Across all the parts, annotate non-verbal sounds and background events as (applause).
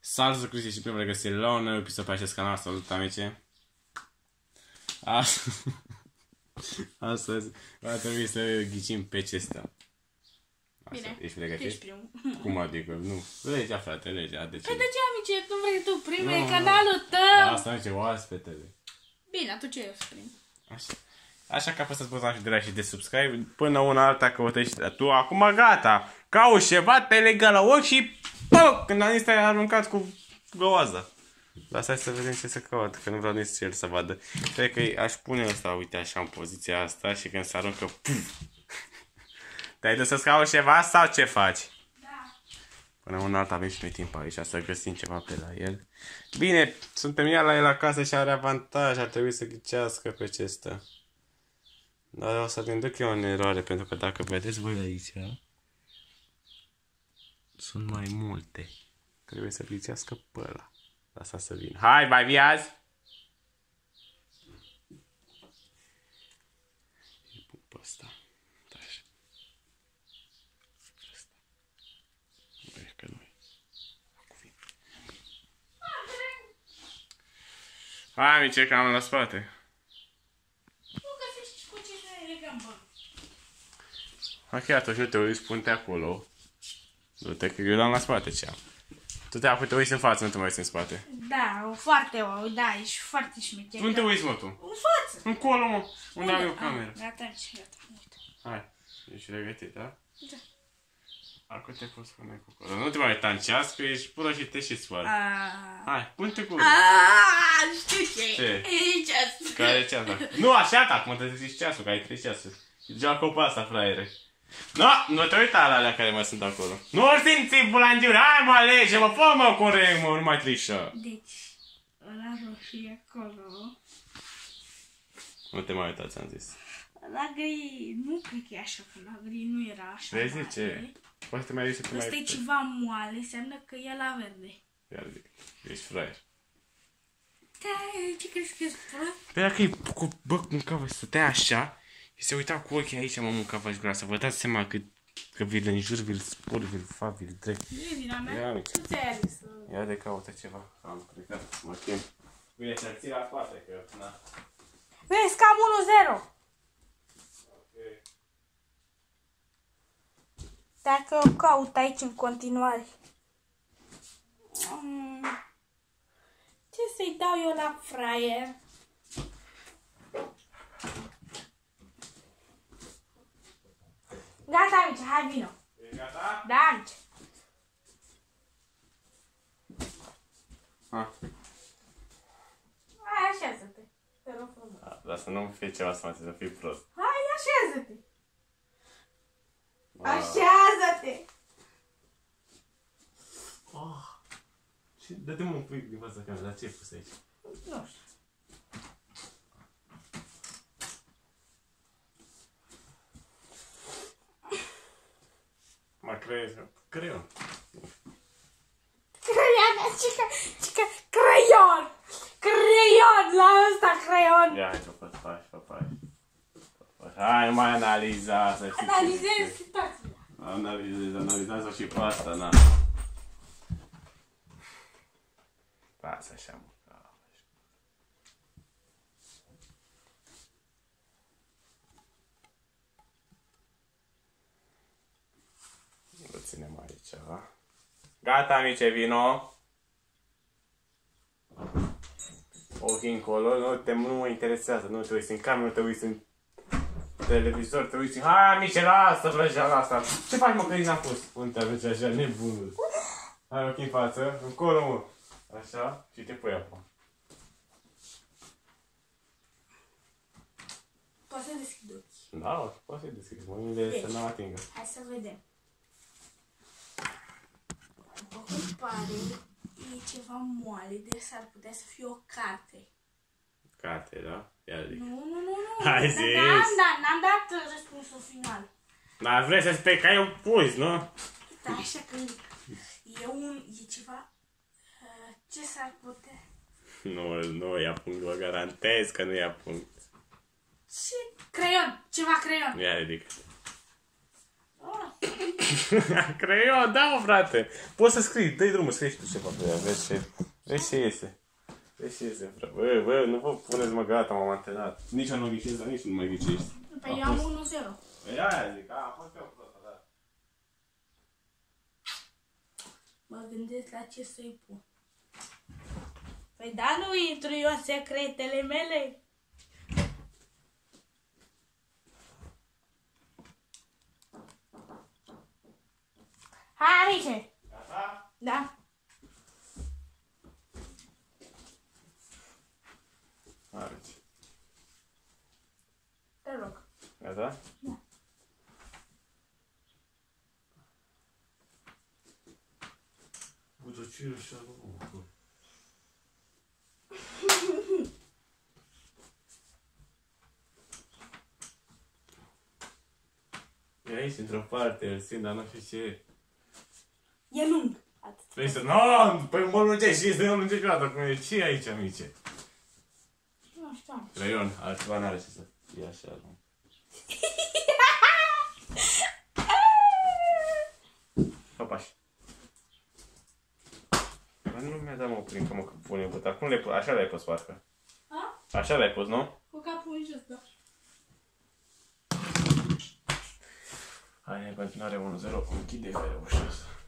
Salut, sunt Cristi și primul regăsire la un nou episod pe acest canal. Salut, amice! Astăzi, (laughs) astăzi va trebui să ghicim pe ce stăm. Asta, Bine, Ești tu pregătit? ești primul. (laughs) Cum adică? Nu. Legea, frate, legea. De ce? Păi de ce, amice, nu vrei tu primul, Nu, e nu. canalul Da, tău? asta amice, oaspetele. Bine, atunci eu sunt primul. Așa. Așa că apăsați butonul și de like și de subscribe până una alta căutăși tu. Acum gata. Cauți ceva, te lega la ochi și pă, când Anis te-a aruncat cu goaza. Dar stai să vedem ce se caută, că nu vreau nici el să vadă. Cred că aș pune ăsta, uite așa, în poziția asta și când se aruncă, puf. Te-ai dus să-ți cauți ceva sau ce faci? Da. Până una alta avem și noi timp aici să găsim ceva pe la el. Bine, suntem iar la el acasă și are avantaj, ar trebui să ghicească pe ce stă. Dar o să induc eu în eroare, pentru că dacă vedeți voi aici, sunt mai multe. Trebuie să ghicească pe ăla. Lasă să vină. Hai, mai vii azi? Îi pun pe ăsta. Da, așa. Ăsta. Băi, că nu Acum vin. Hai, amice, că am la spate. Nu găsești cu ce să legăm, bă. Ok, atunci nu te uiți, pun-te acolo. Du-te, că eu l-am la spate ce am. Tu te apuci, te uiți în față, nu te mai uiți în spate. Da, foarte wow, da, ești foarte șmecher. Nu te uiți, mă, tu. În față. Încolo, mă. Unde am eu Ah, camera? Atunci, gata, uite. Hai, ești pregătit, da? Da. Acum te poți pune cu acolo. Nu te mai uita în ceas, că ești pură și te și spăl. Ah. Hai, pune-te cu Ah, știu ce. Ce? E ceas. Care e ceasul? Nu, așa, că acum te zici ceasul, că ai trei ceasuri. Joacă pe asta, fraiere. Nu, nu te uita la alea care mai sunt acolo. Nu o simți bulangiuri, hai mă alege, mă, fă mă corect, mă, nu mai trișă. Deci, ăla roșie acolo. Nu te mai uita, ți-am zis. La gri, nu cred că e așa, că la gri nu era așa Vezi mare. ce? Poate te mai uiți să te mai Ăsta e uiți. ceva moale, înseamnă că e la verde. Iar zic, ești fraier. Da, ce crezi că e prost? Păi dacă e cu bă, mâncava și stătea așa și se uita cu ochii aici, mă, mâncava și gura, să vă dați seama că, că vi-l înjur, vi-l spor, vi-l fac, vi-l trec. Nu e vina mea? Ia, amice. Tu ți-ai ales să... Ia de caută ceva. Am plecat, mă chem. Bine, să ții la spate, că, na. Vezi, cam 1-0. Ok. Dacă eu caut aici în continuare. Mm, Ce să-i dau eu la fraier? Gata, amice, hai vino. E gata? Da, amice. Ha. Hai, așează-te. Te rog frumos. Da, dar să nu fie ceva să mă să fii prost. Hai, așează-te. Wow. Așează-te. Oh. Și dă-te mă un pic din fața camerei, dar ce ai pus aici? Mă crezi? Creion. Creion, cică, cică, creion! Creion, la ăsta creion! Ia, hai, păpași, pași, păpași. Păpași. Hai, nu mai analiza, să știi. ce Analizez zice. situația. Analizez, analizează și pe asta, na. Lasă așa, mă. Îl ținem aici. Gata, amice, vino. Ochii încolo, nu, te, nu mă interesează, nu te uiți în cameră, nu te uiți în televizor, te uiți în... Hai, amice, lasă vrăjeala asta. Ce faci, mă, că i n-am pus? Unde aveți așa, nebunul. Hai ochii în față, încolo, mă. Așa, și te pui acum. Poți să deschid ochii. Da, poți să-i deschizi, mâinile să nu atingă. Hai să vedem. După cum pare, e ceva moale, deci s-ar putea să fie o carte. Carte, da? Ia zic. Nu, nu, nu, nu. (laughs) Hai, Da, zis. N-am dat, n-am dat răspunsul final. Dar vrei să spui că ai un pus, nu? Da, așa că e un, e ceva, uh, ce s-ar putea? Nu, nu ia punct, vă garantez că nu ia punct. Ce? Creion, ceva creion. Ia ridic. Oh, (laughs) Creion, da, mă, frate. Poți să scrii, dă-i drumul, scrii și tu ceva pe ea, vezi ce, vezi ce iese. Vezi ce iese, frate. Bă, bă, nu vă puneți, mă, gata, m-am antrenat. Nici eu nu ghicesc, dar nici nu mai ghicești. Păi eu am 1-0. Păi aia zic, a, fac eu asta, da. Mă gândesc la ce să-i pun. Păi da, nu intru eu în secretele mele. Hai, amice! Gata? Da. Arăți. Te rog. Gata? Da. Uite ce așa, mă. E aici, într-o parte, îl simt, dar nu știu ce. E lung. Atât. Vrei să... Nu, păi mă lungești și este nu lungești niciodată. Cum e? ce e aici, amice? Nu știu. Creion, altceva n-are ce să fie așa. Nu? (laughs) Hopaș. Dar nu mi-a dat mă prin că mă pune but. Acum le pus, așa le-ai pus parcă. A? Așa le-ai pus, nu? Cu capul în jos, da. Hai, în continuare 1-0. Închide care ușa asta.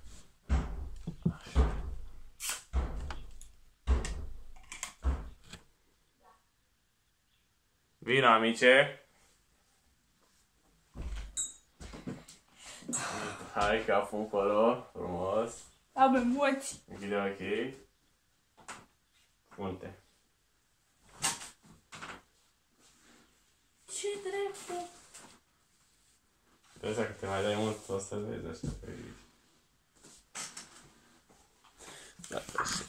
Vino, amice. Hai, capul acolo, frumos. Am emoții. Închide ochii. Punte. Ce drept Trebuie să că te mai dai mult, o să vezi așa pe aici. Gata, așa.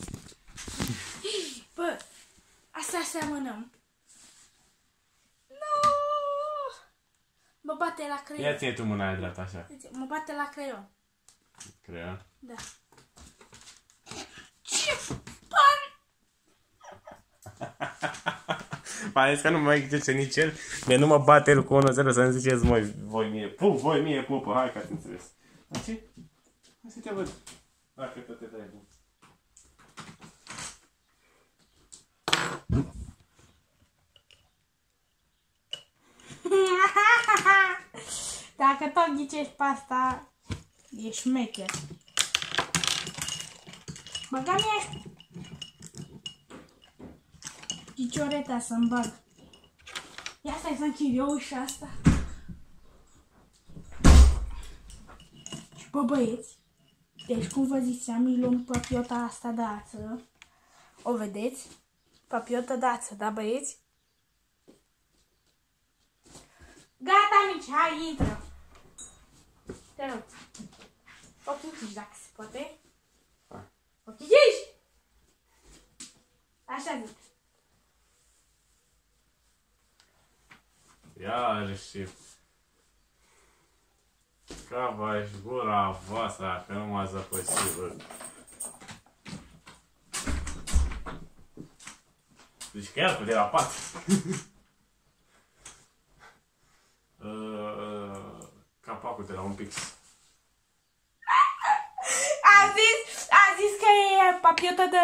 Bă, asta seamănăm. Nu! Mă bate la Ia creion. ține tu mâna aia dreaptă așa. Uite, Mă bate la creion. Creion. Da. Ce pan! (laughs) Mai zis că nu mai ghicește nici el. Mie nu mă bate el cu 1-0 să-mi ziceți voi, voi mie. Pup, voi mie, pupă, hai că ați înțeles. Dar ce? Hai să te văd. Dacă tot te dai bun. Dacă tot ghicești pe asta, e șmecher. Băga mi Picioreta să-mi bag. Ia stai să închid eu ușa asta. Și bă băieți, deci cum vă ziceam, îi luăm papiota asta de ață. O vedeți? Papiota de ață, da băieți? Gata, mici, hai, intră. Te rog. Ochii închiși, dacă se poate. Hai. Ochii închiși! Așa zic. Iarăși. Cava și gura voastră, că nu m-a zăpăcit, bă. Deci chiar cu de la pat. (laughs) Uh, Capacul de la un pix. A zis, a zis că e papiotă de...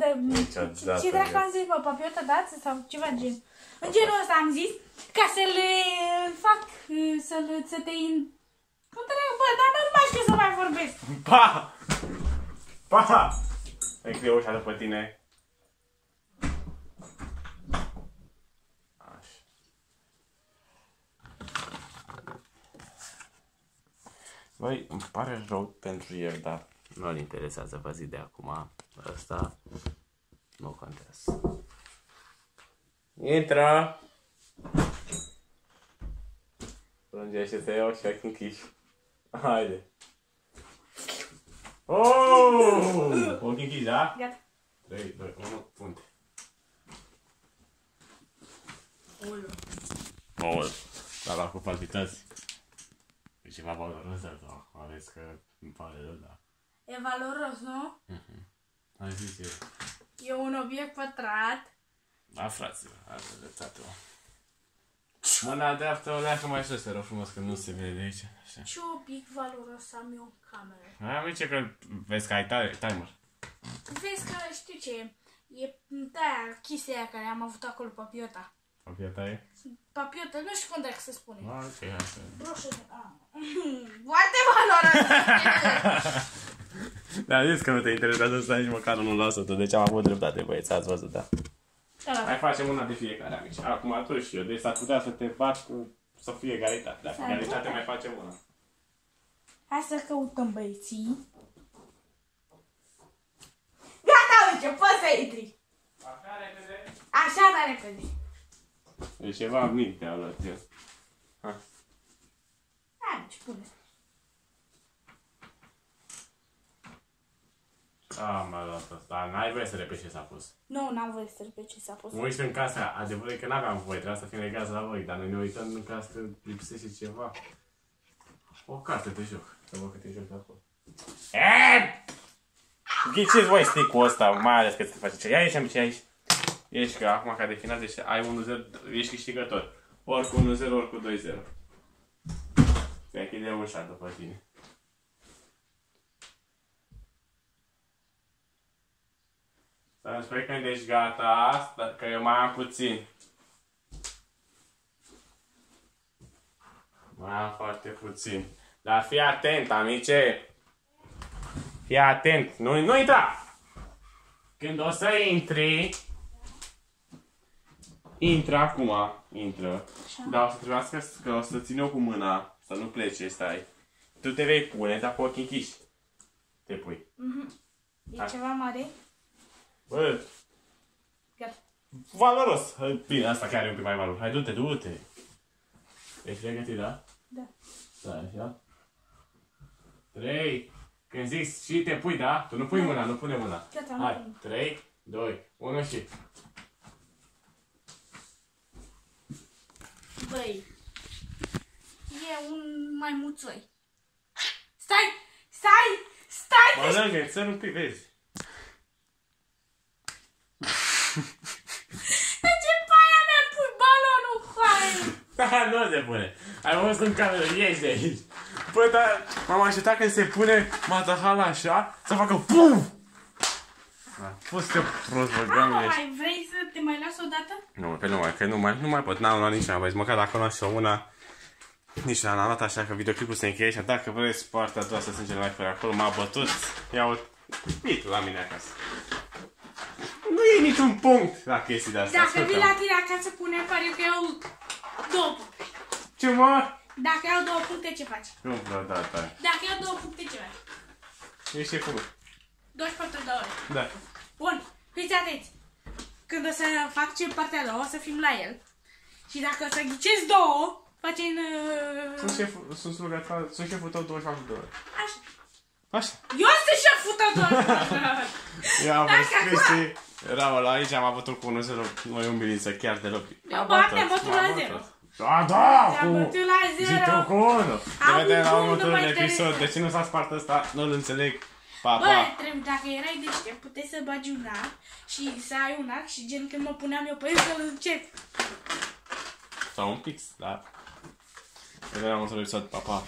de Ce-a ce, dat ce în dracu el. am zis, bă, papiotă de ață sau ceva gen. În genul ăsta am zis, ca să le fac, să, le, să te... In... Nu trebuie, bă, dar nu mai știu să mai vorbesc. Pa! Pa! Închide ușa după tine. Băi, îmi pare rău pentru el, dar nu-l interesează, vă zic de acum. Ăsta nu contează. Intră! Plângește-te și ochi închiși. Haide. Oh! Ochii închiși, da? Gata. 3, 2, 1, punte. Ulu. Bowl. Dar la cu palpitați. E ceva valoros de tot acum, aveți că îmi pare rău, da. E valoros, nu? Hai zis eu. E un obiect pătrat. Da, fraților, asta de dreptate. mă. Mâna dreaptă o leacă mai sus, te rog frumos, că nu se vede de aici. Așa. Ce obiect valoros am eu în cameră? Hai, uite că vezi că ai ti- timer. Vezi că știu ce e. E da, chestia aia care am avut acolo, papiota. Copia ta e? Papiota, nu știu cum dacă se spune. Ah, Ok, hai să... Broșă de... Ah. (laughs) Foarte valoros! (laughs) Da, zis că nu te interesează să nici măcar 1%, deci am avut dreptate, băieți, ați văzut, da. Da, da. Mai facem una de fiecare, amici. Acum tu și eu, deci s-ar putea să te faci cu... să fie egalitate. Dacă S-ar egalitate putea. mai facem una. Hai să căutăm băieții. Gata, uite, poți să intri. Așa repede? Așa, dar repede. E ceva mic te-a luat eu. Hai. Hai, ce pune. Ah, m-a luat asta. N-ai voie să repezi ce s-a pus. Nu, n-am voie să repet ce s-a pus. Mă uit în casa, adevărul e că n-aveam voie, trebuia să fim legați la voi, dar noi ne uităm în casă că lipsește ceva. O carte de joc. Să văd câte joc de acolo. Eee! Ghiciți voi stick-ul ăsta, mai ales că ți face ce. Ia ieși, amici, aici. Ești că acum ca de final, deci ai 1-0, ești câștigător. Ori cu 1-0, ori cu 2-0. Se închide ușa după tine. Să sper când ești gata asta, că eu mai am puțin. Mai am foarte puțin. Dar fii atent, amice. Fii atent. Nu, nu intra. Când o să intri, intră acum, intră. Așa. Dar o să trebuiască să- că o să țin eu cu mâna, să nu plece, stai. Tu te vei pune, dar cu ochii închiși. Te pui. E Hai. ceva mare? Bă, Gata. Valoros! Hai, Bine, asta chiar e un pic mai valoros. Hai, du-te, du-te! Ești pregătit, da? Da. Da, așa. Trei. Când zic și te pui, da? Tu nu pui mâna, nu pune mâna. Gata, nu Hai, pun. trei, doi, unu și... Băi, e un maimuțoi. Stai! Stai! Stai! Mănâncă, să nu pic, vezi. De ce paia mea pui balonul cu aia? nu se pune. Ai văzut în cameră, ieși de aici. Bă, dar m-am așteptat când se pune matahala așa, să facă PUM! A fost eu prost, bă, Mama, doamne, ești. mai vrei să te mai las o dată? Nu, că nu mai, că nu mai, nu mai pot, n-am luat nici una, băieți, măcar dacă nu și una, nici n-am luat așa că videoclipul se încheie și dacă vreți partea a doua să strângem like pe acolo, m-a bătut, iau bitul la mine acasă. Nu e niciun punct la chestii de astea, Dacă vii ascultă. la tine acasă, pune pariu că iau două puncte. Ce mă? Dacă iau două puncte, ce faci? Nu vreau data. Dacă iau două puncte, ce faci? Ești șeful meu. 24 de ore. Da. Bun, fiți atenți. Când o să fac ce partea a doua, o să fim la el. Și dacă o să ghicesc două, facem... Sunt Uh, șeful, sunt slugător, sunt șeful tău 24 de ore. așa. Așa. Eu sunt șeful tău doar. (laughs) Eu am Dacă fost Cristi, erau la aici, am bătut cu 1-0, noi un bilință, chiar deloc. Eu bate, am bătut la zero. A, da, Te-am cu... bătut la Zi zero. tu cu unul. Ne Am vedem un la punct, nu următorul mă episod. interesează. De ce nu s-a spart ăsta? Nu-l înțeleg. Pa, Bă, pa. trebuie, dacă erai deștept, puteai să bagi un arc și să ai un arc și gen când mă puneam eu pe el să-l încep. Sau un pix, da. Ne vedem la următorul episod. Pa, pa.